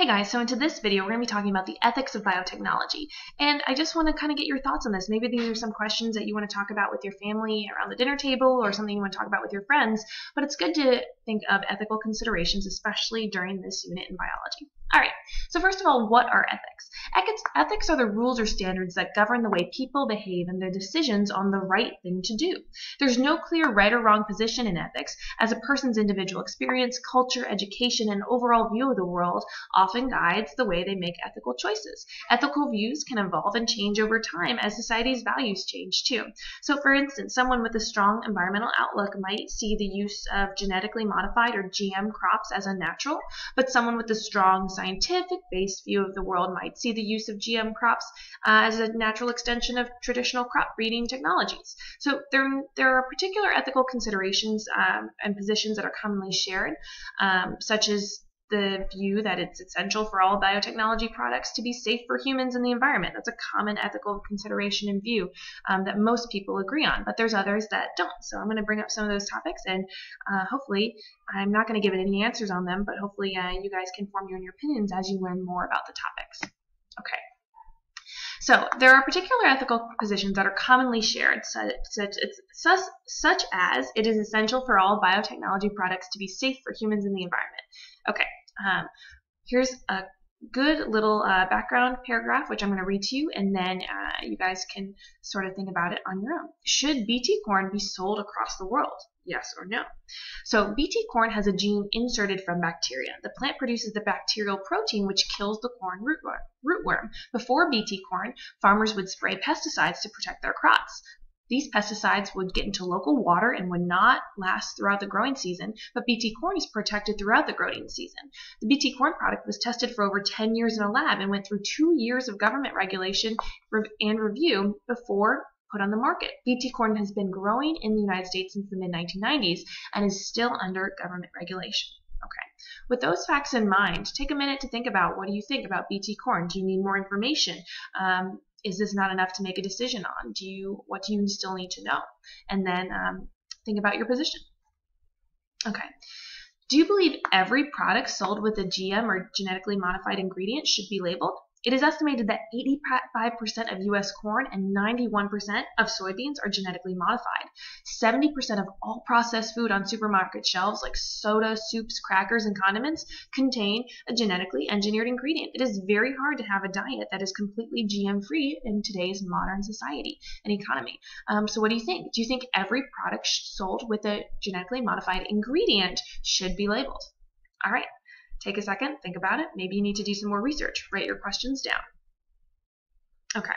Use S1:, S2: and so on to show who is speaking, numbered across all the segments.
S1: Hey guys, so into this video we're going to be talking about the ethics of biotechnology. And I just want to kind of get your thoughts on this. Maybe these are some questions that you want to talk about with your family around the dinner table or something you want to talk about with your friends, but it's good to think of ethical considerations, especially during this unit in biology. Alright, so first of all, what are ethics? Ethics are the rules or standards that govern the way people behave and their decisions on the right thing to do. There's no clear right or wrong position in ethics, as a person's individual experience, culture, education, and overall view of the world often guides the way they make ethical choices. Ethical views can evolve and change over time as society's values change too. So for instance, someone with a strong environmental outlook might see the use of genetically modified or GM crops as unnatural, but someone with a strong scientific based view of the world might see the use of GM crops uh, as a natural extension of traditional crop breeding technologies. So there, there are particular ethical considerations um, and positions that are commonly shared, um, such as the view that it's essential for all biotechnology products to be safe for humans and the environment. That's a common ethical consideration and view um, that most people agree on, but there's others that don't. So I'm going to bring up some of those topics, and uh, hopefully, I'm not going to give any answers on them, but hopefully, uh, you guys can form your own opinions as you learn more about the topics. Okay. So there are particular ethical positions that are commonly shared, such, such, such as it is essential for all biotechnology products to be safe for humans and the environment. Okay, um, here's a good little uh, background paragraph, which I'm going to read to you, and then uh, you guys can sort of think about it on your own. Should BT corn be sold across the world? Yes or no? So BT corn has a gene inserted from bacteria. The plant produces the bacterial protein which kills the corn rootworm. rootworm. Before BT corn, farmers would spray pesticides to protect their crops. These pesticides would get into local water and would not last throughout the growing season, but BT corn is protected throughout the growing season. The BT corn product was tested for over 10 years in a lab and went through two years of government regulation and review before put on the market. BT corn has been growing in the United States since the mid 1990s and is still under government regulation. Okay. With those facts in mind, take a minute to think about what do you think about BT corn? Do you need more information? Um, is this not enough to make a decision on? Do you what do you still need to know? And then um, think about your position. Okay. Do you believe every product sold with a GM or genetically modified ingredient should be labeled? It is estimated that 85% of U.S. corn and 91% of soybeans are genetically modified. 70% of all processed food on supermarket shelves, like soda, soups, crackers, and condiments, contain a genetically engineered ingredient. It is very hard to have a diet that is completely GM free in today's modern society and economy. Um, so, what do you think? Do you think every product sold with a genetically modified ingredient should be labeled? All right. Take a second, think about it. Maybe you need to do some more research. Write your questions down. Okay.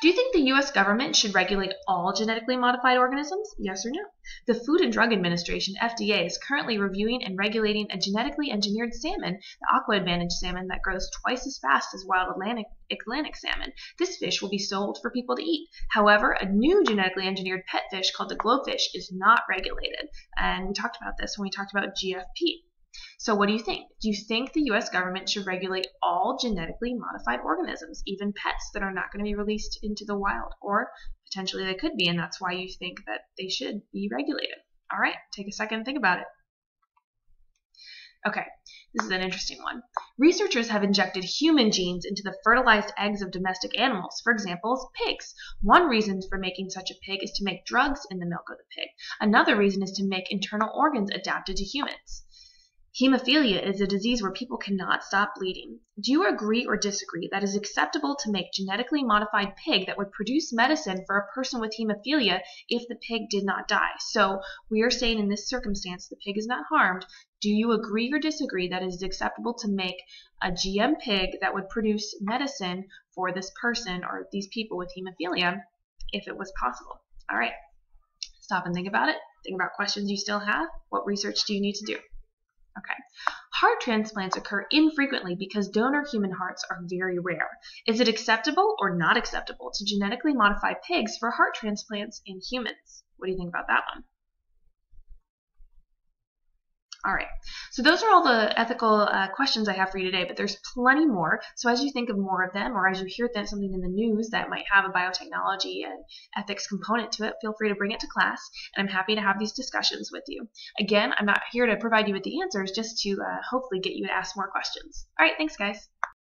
S1: Do you think the U.S. government should regulate all genetically modified organisms? Yes or no? The Food and Drug Administration, FDA, is currently reviewing and regulating a genetically engineered salmon, the AquAdvantage salmon that grows twice as fast as wild Atlantic, Atlantic salmon. This fish will be sold for people to eat. However, a new genetically engineered pet fish called the GloFish is not regulated. And we talked about this when we talked about GFP. So what do you think? Do you think the US government should regulate all genetically modified organisms, even pets that are not going to be released into the wild? Or potentially they could be, and that's why you think that they should be regulated. All right, take a second and think about it. Okay, this is an interesting one. Researchers have injected human genes into the fertilized eggs of domestic animals, for example, pigs. One reason for making such a pig is to make drugs in the milk of the pig. Another reason is to make internal organs adapted to humans. Hemophilia is a disease where people cannot stop bleeding. Do you agree or disagree that it is acceptable to make genetically modified pig that would produce medicine for a person with hemophilia if the pig did not die? So we are saying in this circumstance the pig is not harmed. Do you agree or disagree that it is acceptable to make a GM pig that would produce medicine for this person or these people with hemophilia if it was possible? All right. Stop and think about it. Think about questions you still have. What research do you need to do? Okay. Heart transplants occur infrequently because donor human hearts are very rare. Is it acceptable or not acceptable to genetically modify pigs for heart transplants in humans? What do you think about that one? All right. So those are all the ethical uh, questions I have for you today, but there's plenty more. So as you think of more of them, or as you hear that something in the news that might have a biotechnology and ethics component to it, feel free to bring it to class, and I'm happy to have these discussions with you. Again, I'm not here to provide you with the answers, just to uh, hopefully get you to ask more questions. All right. Thanks, guys.